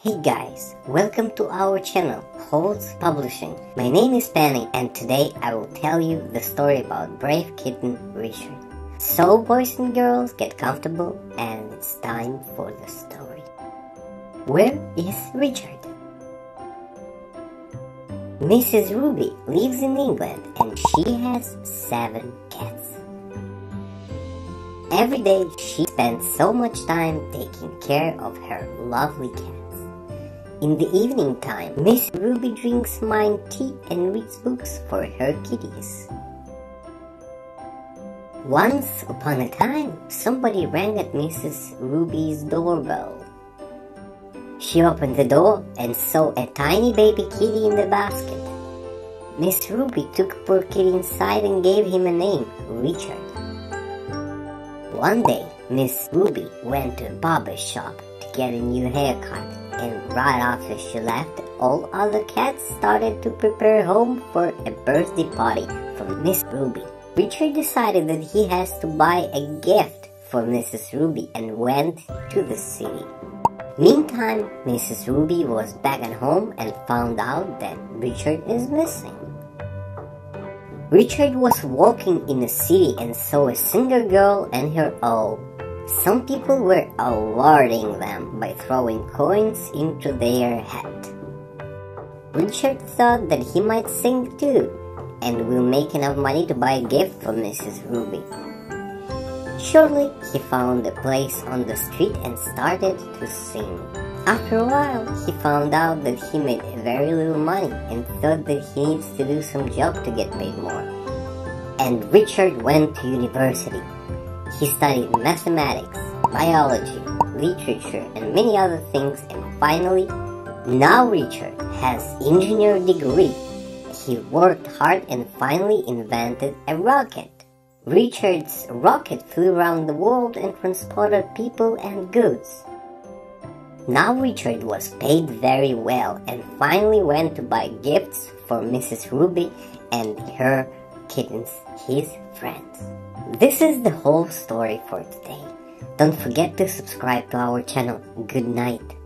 Hey guys, welcome to our channel, Holz Publishing. My name is Penny and today I will tell you the story about brave kitten Richard. So boys and girls, get comfortable and it's time for the story. Where is Richard? Mrs. Ruby lives in England and she has seven cats. Every day she spends so much time taking care of her lovely cats. In the evening time, Miss Ruby drinks mint tea and reads books for her kitties. Once upon a time, somebody rang at Mrs. Ruby's doorbell. She opened the door and saw a tiny baby kitty in the basket. Miss Ruby took poor kitty inside and gave him a name, Richard. One day, Miss Ruby went to a barber's shop to get a new haircut and right after she left, all other cats started to prepare home for a birthday party for Miss Ruby. Richard decided that he has to buy a gift for Mrs. Ruby and went to the city. Meantime, Mrs. Ruby was back at home and found out that Richard is missing. Richard was walking in the city and saw a single girl and her owl some people were awarding them by throwing coins into their hat. Richard thought that he might sing too, and will make enough money to buy a gift for Mrs. Ruby. Shortly, he found a place on the street and started to sing. After a while, he found out that he made very little money and thought that he needs to do some job to get paid more. And Richard went to university he studied mathematics, biology, literature, and many other things and finally, now Richard has engineer degree. He worked hard and finally invented a rocket. Richard's rocket flew around the world and transported people and goods. Now Richard was paid very well and finally went to buy gifts for Mrs. Ruby and her kittens, his friends. This is the whole story for today. Don't forget to subscribe to our channel. Good night.